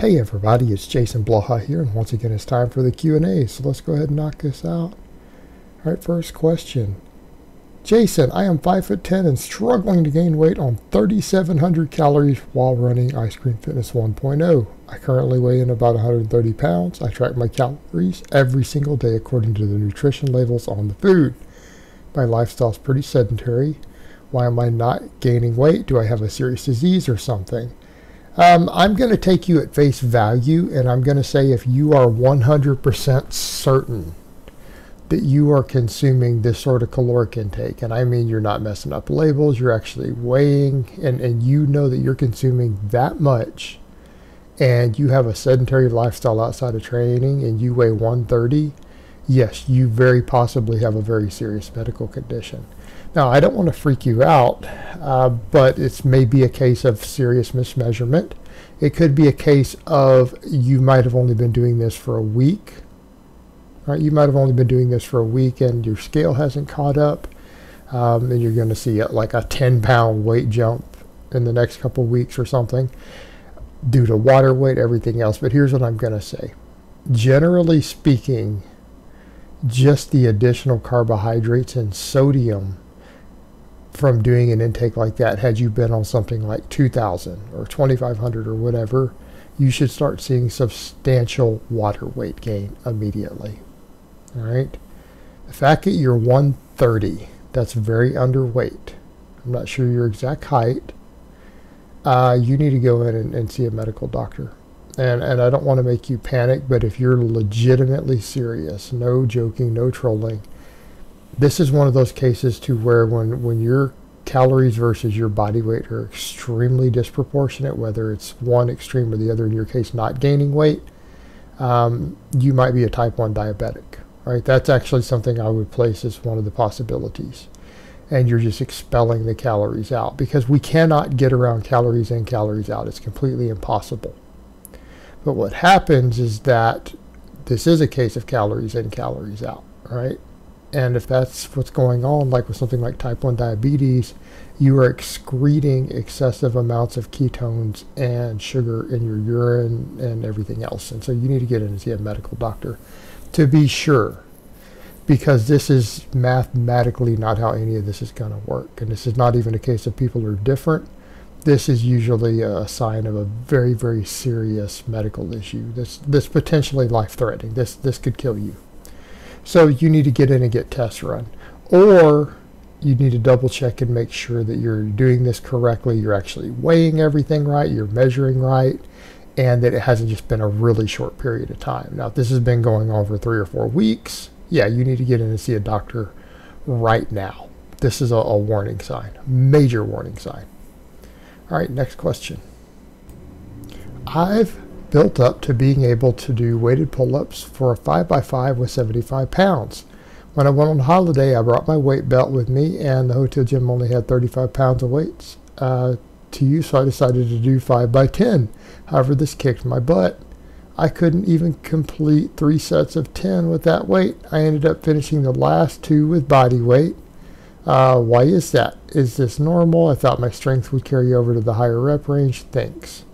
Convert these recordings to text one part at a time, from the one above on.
Hey everybody, it's Jason Blaha here, and once again it's time for the Q&A, so let's go ahead and knock this out. Alright, first question. Jason, I am 5 foot 10 and struggling to gain weight on 3,700 calories while running Ice Cream Fitness 1.0. I currently weigh in about 130 pounds. I track my calories every single day according to the nutrition labels on the food. My lifestyle is pretty sedentary. Why am I not gaining weight? Do I have a serious disease or something? Um, I'm going to take you at face value, and I'm going to say if you are 100% certain that you are consuming this sort of caloric intake, and I mean you're not messing up labels, you're actually weighing, and, and you know that you're consuming that much, and you have a sedentary lifestyle outside of training, and you weigh 130, yes, you very possibly have a very serious medical condition. Now, I don't want to freak you out, uh, but may be a case of serious mismeasurement. It could be a case of you might have only been doing this for a week. Right? You might have only been doing this for a week and your scale hasn't caught up. Um, and you're going to see like a 10 pound weight jump in the next couple weeks or something due to water weight, everything else. But here's what I'm going to say. Generally speaking, just the additional carbohydrates and sodium from doing an intake like that, had you been on something like 2000 or 2500 or whatever, you should start seeing substantial water weight gain immediately. All right. The fact that you're 130, that's very underweight. I'm not sure your exact height. Uh, you need to go in and, and see a medical doctor. And, and I don't want to make you panic, but if you're legitimately serious, no joking, no trolling, this is one of those cases to where when, when your calories versus your body weight are extremely disproportionate, whether it's one extreme or the other, in your case, not gaining weight, um, you might be a type 1 diabetic, right? That's actually something I would place as one of the possibilities. And you're just expelling the calories out because we cannot get around calories in, calories out. It's completely impossible. But what happens is that this is a case of calories in, calories out, right? And if that's what's going on, like with something like type 1 diabetes, you are excreting excessive amounts of ketones and sugar in your urine and everything else. And so you need to get in and see a medical doctor to be sure, because this is mathematically not how any of this is going to work. And this is not even a case of people are different. This is usually a sign of a very, very serious medical issue. This, this potentially life-threatening. This, this could kill you. So you need to get in and get tests run. Or you need to double check and make sure that you're doing this correctly. You're actually weighing everything right, you're measuring right, and that it hasn't just been a really short period of time. Now, if this has been going on for three or four weeks, yeah, you need to get in and see a doctor right now. This is a, a warning sign, major warning sign. All right, next question. I've built up to being able to do weighted pull-ups for a 5x5 with 75 pounds. When I went on holiday, I brought my weight belt with me, and the hotel gym only had 35 pounds of weights uh, to use, so I decided to do 5x10. However, this kicked my butt. I couldn't even complete three sets of 10 with that weight. I ended up finishing the last two with body weight. Uh, why is that? Is this normal? I thought my strength would carry over to the higher rep range. Thanks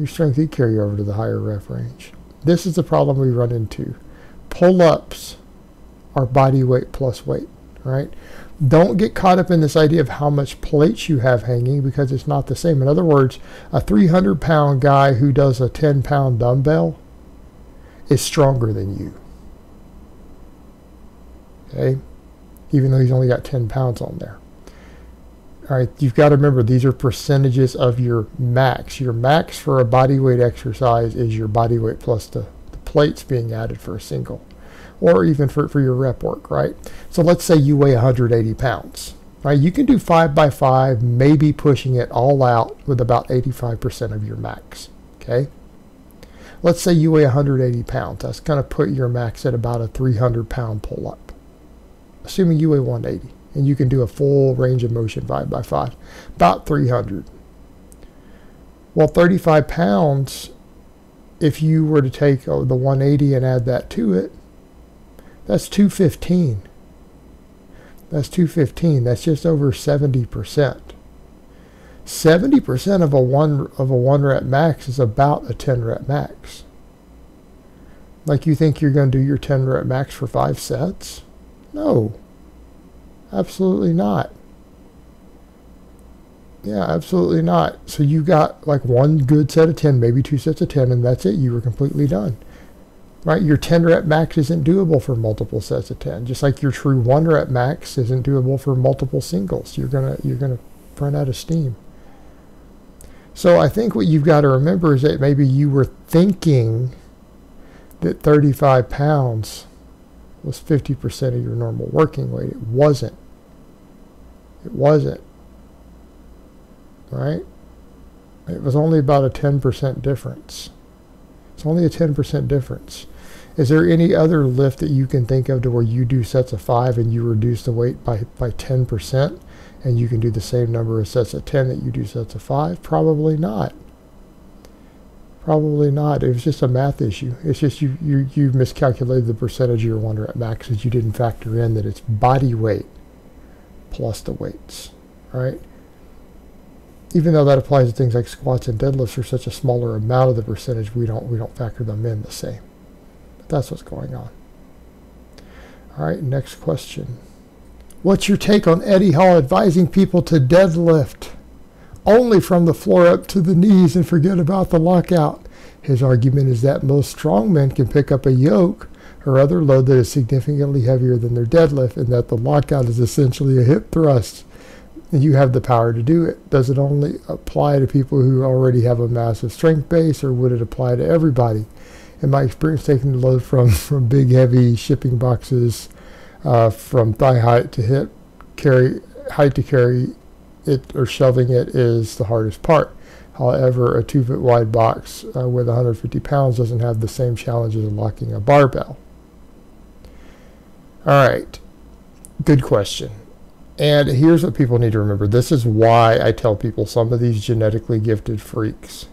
your strength you carry over to the higher rep range. This is the problem we run into. Pull-ups are body weight plus weight, right? Don't get caught up in this idea of how much plates you have hanging because it's not the same. In other words, a 300 pound guy who does a 10 pound dumbbell is stronger than you. Okay? Even though he's only got 10 pounds on there. All right, you've got to remember these are percentages of your max. Your max for a body weight exercise is your body weight plus the, the plates being added for a single, or even for, for your rep work, right? So let's say you weigh 180 pounds. Right, you can do 5 by 5 maybe pushing it all out with about 85% of your max, okay? Let's say you weigh 180 pounds. That's going to put your max at about a 300 pound pull-up, assuming you weigh 180 and you can do a full range of motion 5 by 5 about 300 well 35 pounds if you were to take oh, the 180 and add that to it that's 215 that's 215 that's just over 70 percent 70% of a one of a one rep max is about a 10 rep max. Like you think you're going to do your 10 rep max for 5 sets? No. Absolutely not. Yeah, absolutely not. So you got like one good set of 10, maybe two sets of 10, and that's it. You were completely done. Right? Your 10 rep max isn't doable for multiple sets of 10. Just like your true 1 rep max isn't doable for multiple singles. You're going to you're going to run out of steam. So I think what you've got to remember is that maybe you were thinking that 35 pounds was 50% of your normal working weight. It wasn't. It wasn't right? It was only about a 10% difference. It's only a 10% difference. Is there any other lift that you can think of to where you do sets of five and you reduce the weight by, by 10% and you can do the same number of sets of 10 that you do sets of five? Probably not. Probably not. It was just a math issue. It's just you, you, you miscalculated the percentage of your one rep maxes. You didn't factor in that it's body weight plus the weights, right? even though that applies to things like squats and deadlifts are such a smaller amount of the percentage, we don't we don't factor them in the same. But that's what's going on. All right, next question. What's your take on Eddie Hall advising people to deadlift only from the floor up to the knees and forget about the lockout? His argument is that most strongmen can pick up a yoke or other load that is significantly heavier than their deadlift, and that the lockout is essentially a hip thrust And you have the power to do it. Does it only apply to people who already have a massive strength base, or would it apply to everybody? In my experience, taking the load from, from big, heavy shipping boxes uh, from thigh height to hip carry height to carry it or shoving it is the hardest part. However, a two foot wide box uh, with 150 pounds doesn't have the same challenges of locking a barbell. All right, good question. And here's what people need to remember. This is why I tell people some of these genetically gifted freaks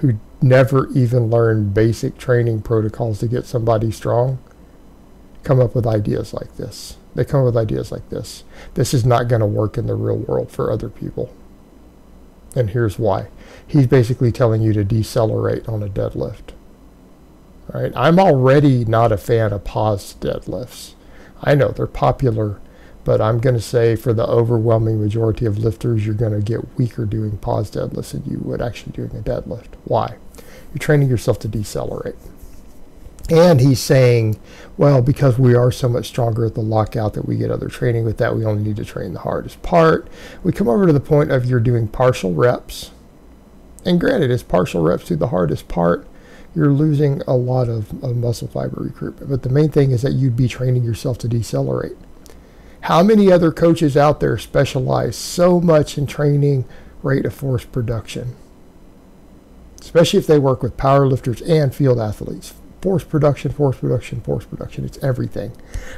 who never even learn basic training protocols to get somebody strong come up with ideas like this. They come up with ideas like this. This is not going to work in the real world for other people. And here's why. He's basically telling you to decelerate on a deadlift. Right? I'm already not a fan of pause deadlifts. I know they're popular but I'm going to say for the overwhelming majority of lifters, you're going to get weaker doing pause deadlifts than you would actually doing a deadlift. Why? You're training yourself to decelerate. And he's saying, well, because we are so much stronger at the lockout that we get other training with that, we only need to train the hardest part. We come over to the point of you're doing partial reps. And granted, it's partial reps to the hardest part. You're losing a lot of, of muscle fiber recruitment. But the main thing is that you'd be training yourself to decelerate. How many other coaches out there specialize so much in training rate of force production? Especially if they work with powerlifters and field athletes. Force production, force production, force production. It's everything.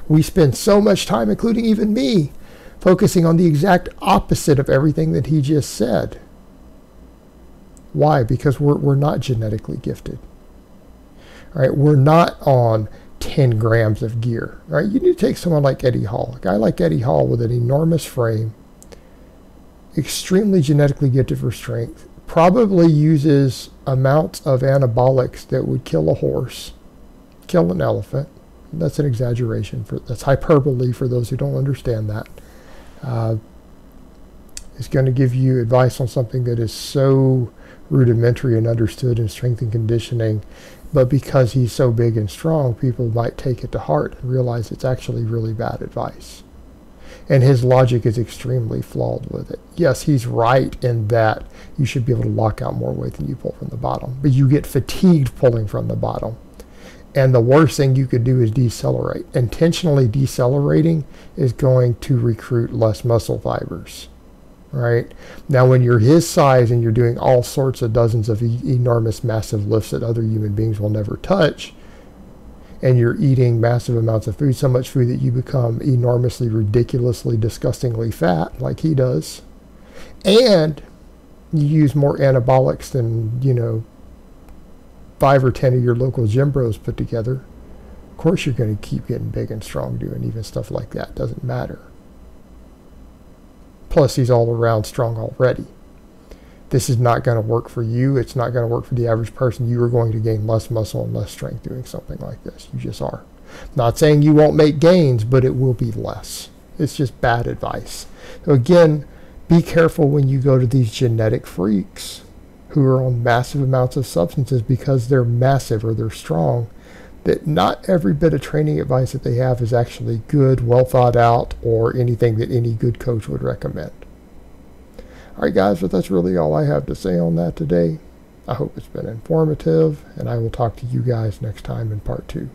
We spend so much time, including even me, focusing on the exact opposite of everything that he just said. Why? Because we're, we're not genetically gifted. All right, we're not on 10 grams of gear. All right, You need to take someone like Eddie Hall, a guy like Eddie Hall with an enormous frame, extremely genetically gifted for strength, probably uses amounts of anabolics that would kill a horse, kill an elephant. That's an exaggeration. For that's hyperbole for those who don't understand that. Uh, is going to give you advice on something that is so rudimentary and understood in strength and conditioning but because he's so big and strong, people might take it to heart and realize it's actually really bad advice. And his logic is extremely flawed with it. Yes, he's right in that you should be able to lock out more weight than you pull from the bottom, but you get fatigued pulling from the bottom. And the worst thing you could do is decelerate. Intentionally decelerating is going to recruit less muscle fibers right? Now, when you're his size and you're doing all sorts of dozens of e- enormous, massive lifts that other human beings will never touch, and you're eating massive amounts of food, so much food that you become enormously, ridiculously, disgustingly fat, like he does, and you use more anabolics than, you know, five or ten of your local gym bros put together. Of course, you're going to keep getting big and strong doing even stuff like that. Doesn't matter. Plus, he's all around strong already. this is not going to work for you. It's not going to work for the average person. You are going to gain less muscle and less strength doing something like this. You just are. Not saying you won't make gains, but it will be less. It's just bad advice. So again, be careful when you go to these genetic freaks who are on massive amounts of substances because they're massive or they're strong. That not every bit of training advice that they have is actually good, well thought out, or anything that any good coach would recommend. All right, guys, but that's really all I have to say on that today. I hope it's been informative, and I will talk to you guys next time in part two.